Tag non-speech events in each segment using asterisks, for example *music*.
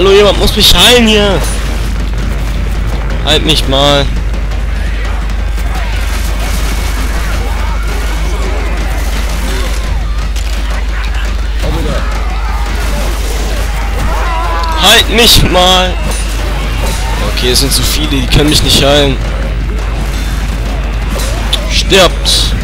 Hallo, jemand muss mich heilen hier. Halt mich mal. Halt mich mal. Okay, es sind zu viele, die können mich nicht heilen. Stirbt.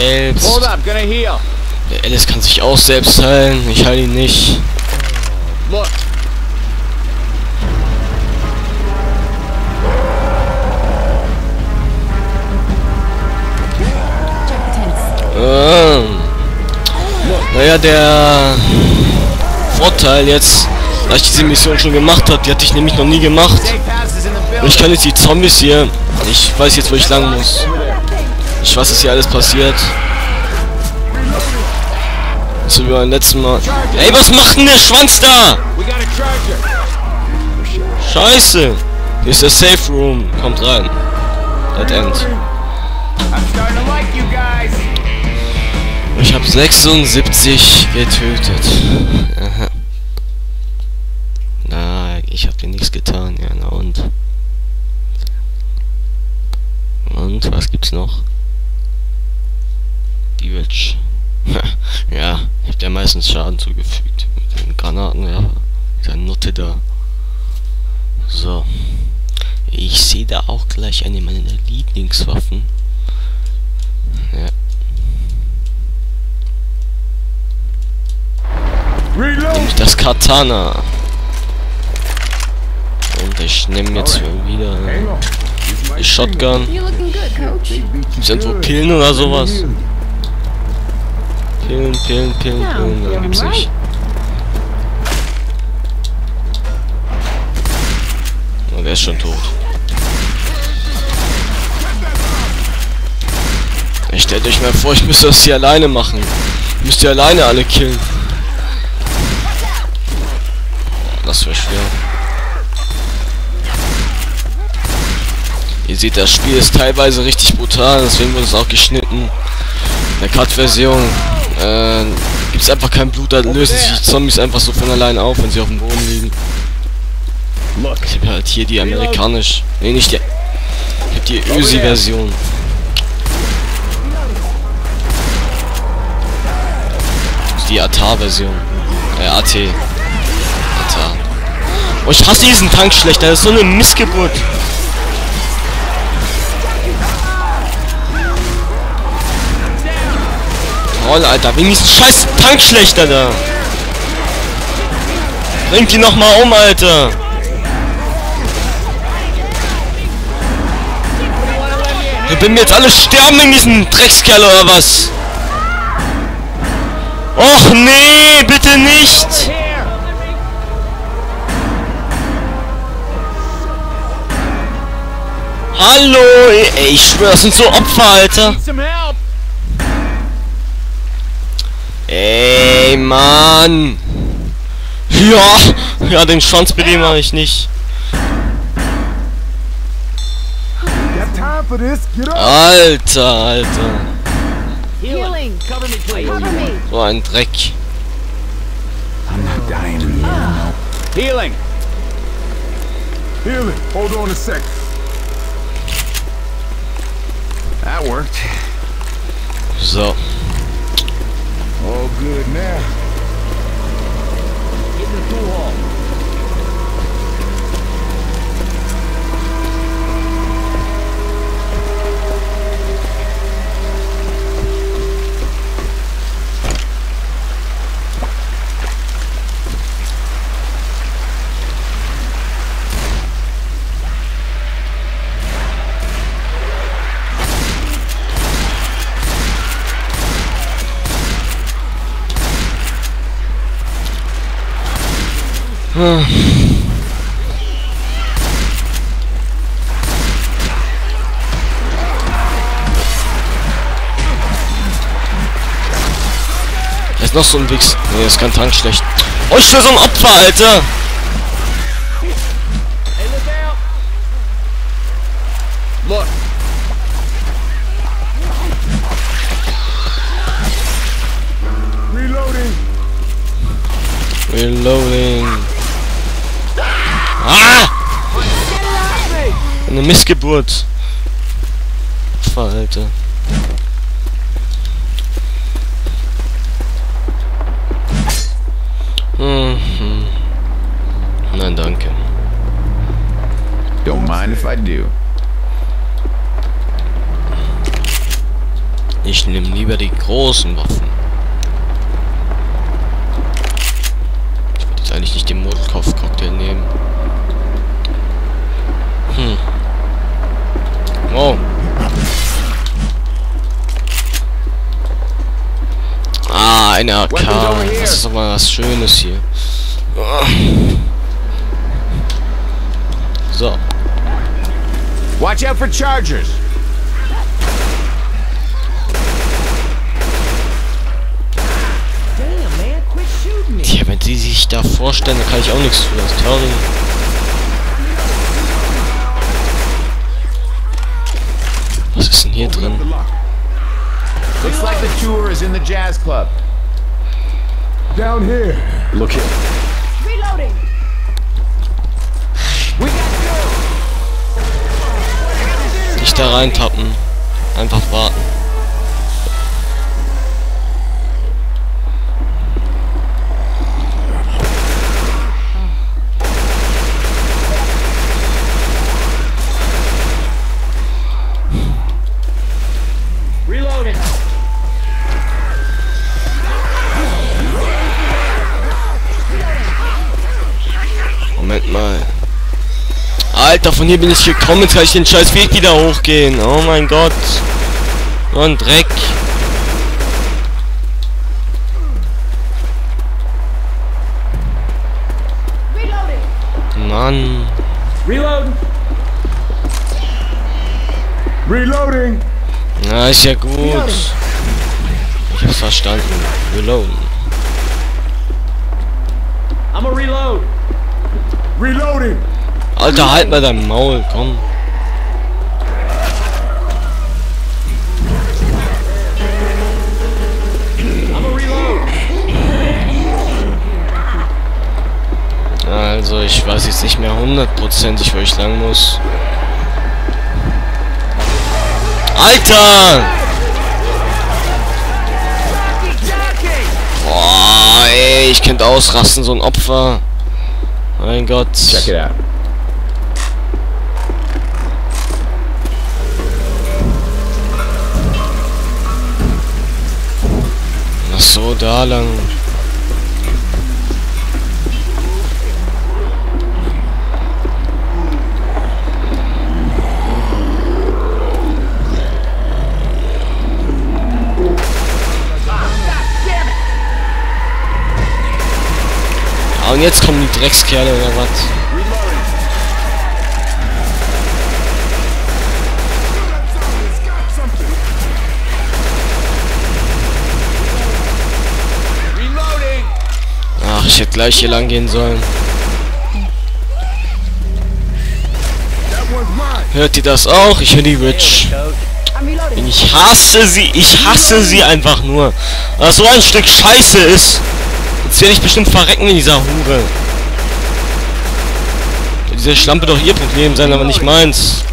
Selbst. Der Alice kann sich auch selbst heilen. Ich heile ihn nicht. Ähm. Naja, der Vorteil jetzt, da ich diese Mission schon gemacht habe, die hatte ich nämlich noch nie gemacht. Und ich kann jetzt die Zombies hier. Ich weiß jetzt, wo ich lang muss. Ich weiß, was hier alles passiert. So wie beim letzten Mal. Ey, was macht denn der Schwanz da? Scheiße. Hier ist der Safe Room. Kommt rein. Dead End. Ich habe 76 getötet. Aha. Na, ich habe dir nichts getan, ja, na und? Und, was gibt's noch? Die Witch. *laughs* ja, ich hab dir meistens Schaden zugefügt. Mit den Granatenwerfer. Dieser Nutte da. So. Ich sehe da auch gleich eine meiner Lieblingswaffen. Ja. Nämlich das Katana. Und ich nehme jetzt wieder die Shotgun. You looking good, Coach. Gibt's irgendwo Pillen oder sowas? Pillen, Pillen, Pillen, Pillen. Da gibt's nicht. Oh, der ist schon tot. Ich stellt euch mal vor, ich müsste das hier alleine machen. Müsst ihr alleine alle killen. Das wäre schwer. Ihr seht, das Spiel ist teilweise richtig brutal, deswegen wurde es auch geschnitten. In der Cut-Version äh, gibt es einfach kein Blut, da lösen sich die Zombies einfach so von allein auf, wenn sie auf dem Boden liegen. Ich habe halt hier die amerikanisch, nee nicht die, ich habe die Ösi-Version. Die ATA-Version. Äh, AT. ATA. Oh, ich hasse diesen Tank schlecht, das ist so eine Missgeburt. Toll, Alter, wegen diesen scheiß Tankschlechter da. Bringt die noch mal um, Alter. Wir werden jetzt alle sterben in diesem Dreckskerl oder was? Och nee, bitte nicht. Hallo, ey, ich schwör, das sind so Opfer, Alter. Ey, Mann. Ja, ja, den Schwanz bei dem ich nicht. Alter, Alter. Healing. So ein Dreck. I'm not dying. Healing. Heal it. Hold on a sec. That worked. So. All good now. Hm. Ist noch so ein Wichs. Ne, ist kein Tank schlecht. Euch für so ein Opfer, Alter! Reloading. Reloading. Eine Missgeburt. Opfer, Alter. Mhm. Nein, danke. Don't mind if I do. Ich nehme lieber die großen Waffen. Ich wollte jetzt eigentlich nicht den Molotow-Cocktail eine AK. Das ist aber was Schönes hier. So. Watch out for chargers. Damn, man, quit shooting me. Tja, wenn die sich da vorstellen, dann kann ich auch nichts tun. Sorry. Was ist denn hier drin? Looks like the tour is in the jazz club. Down here. Look here. Reloading. Nicht da reintappen. Einfach warten. Mal. Alter, von hier bin ich gekommen. Jetzt kann ich den scheiß Weg wieder hochgehen. Oh mein Gott. So ein Dreck. Reloading. Mann. Reloading. Reloading. Na, ist ja gut. Ich hab's verstanden. Reloaden. I'm a reload. Reloading. Alter, halt mal dein Maul, komm. Also, ich weiß jetzt nicht mehr hundertprozentig, wo ich lang muss. Alter! Boah, ey, ich könnte ausrasten, so ein Opfer. Mein Gott. Check it out. Ach so, da lang. Und jetzt kommen die Dreckskerle oder was? Ach, ich hätte gleich hier lang gehen sollen. Hört ihr das auch? Ich höre die Witch. I'm reloading. Ich hasse sie, ich hasse sie einfach nur. Was so ein Stück Scheiße ist. Jetzt werde ich bestimmt verrecken in dieser Hure. Diese Schlampe doch ihr Problem sein, aber nicht meins.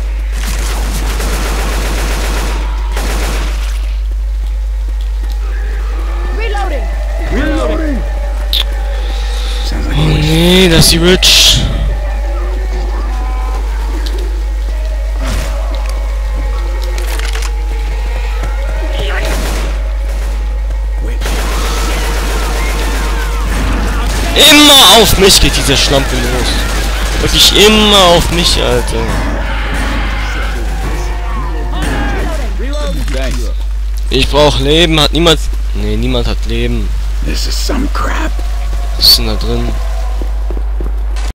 Reloading. Reloading. Oh nee, das ist die Witch. Immer auf mich geht diese Schlampe los. Wirklich immer auf mich, Alter. Ich brauch Leben, hat niemand... Nee, niemand hat Leben. This is some crap. Was ist denn da drin?